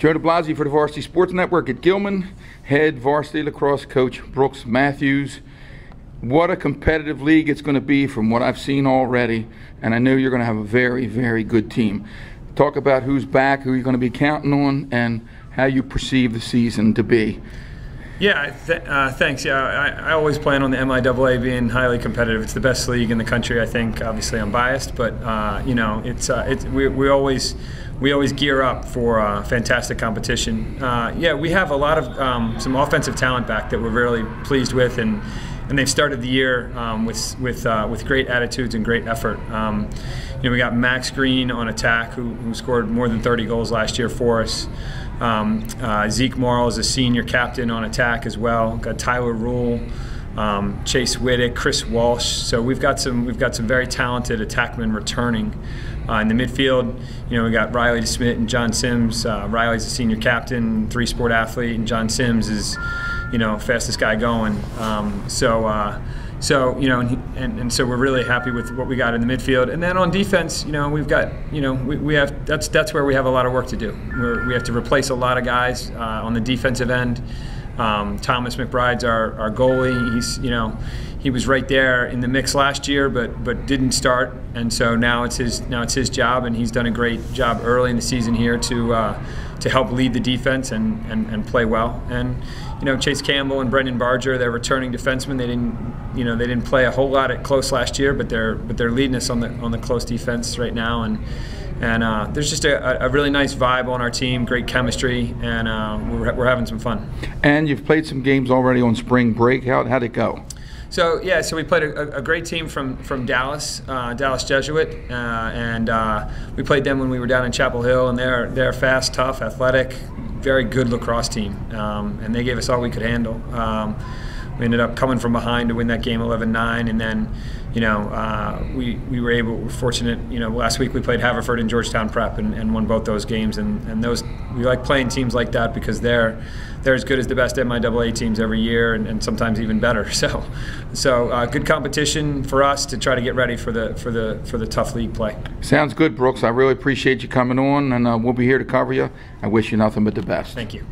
Joe DeBlasi for the Varsity Sports Network at Gilman, head varsity lacrosse coach Brooks Matthews. What a competitive league it's going to be from what I've seen already, and I know you're going to have a very, very good team. Talk about who's back, who you're going to be counting on, and how you perceive the season to be. Yeah, th- uh, thanks. Yeah, I, I, always plan on the MIAA being highly competitive. It's the best league in the country. I think. Obviously, I'm biased, but uh, you know, it's uh, it's we, we always we always gear up for uh, fantastic competition. Uh, yeah, we have a lot of um, some offensive talent back that we're really pleased with, and and they've started the year um, with with uh, with great attitudes and great effort. Um, you know, we got Max Green on attack, who, who scored more than 30 goals last year for us. Um, uh, Zeke Morrow is a senior captain on attack as well. Got Tyler Rule, um, Chase Whittick, Chris Walsh. So we've got some we've got some very talented attackmen returning. Uh, in the midfield, you know, we got Riley DeSmit and John Sims. Uh, Riley's a senior captain, three sport athlete, and John Sims is, you know, fastest guy going. Um, so uh, so you know, and, he, and, and, so we're really happy with what we got in the midfield. And then on defense, you know, we've got you know we, we have that's that's where we have a lot of work to do. We're, we have to replace a lot of guys uh, on the defensive end. Um, Thomas McBride's our, our goalie. He's you know he was right there in the mix last year, but but didn't start, and so now it's his now it's his job, and he's done a great job early in the season here to uh, to help lead the defense and, and, and play well. And you know Chase Campbell and Brendan Barger, they're returning defensemen. They didn't you know they didn't play a whole lot at close last year, but they're but they're leading us on the on the close defense right now, and and uh, there's just a, a, really nice vibe on our team, great chemistry, and uh, we're, we're having some fun. And you've played some games already on spring break. How how'd it go? So yeah, so we played a, a great team from from Dallas, uh, Dallas Jesuit, uh, and uh, we played them when we were down in Chapel Hill, and they're they're fast, tough, athletic, very good lacrosse team, um, and they gave us all we could handle. Um, we ended up coming from behind to win that game 11-9, and then you know, uh, we, we were able, we're fortunate, you know, last week we played Haverford and Georgetown Prep and, and won both those games. And, and those, we like playing teams like that because they're, they're as good as the best MIAA teams every year and, and sometimes even better. So, so uh, good competition for us to try to get ready for the, for the, for the tough league play. Sounds good, Brooks. I really appreciate you coming on and uh, we'll be here to cover you. I wish you nothing but the best. Thank you.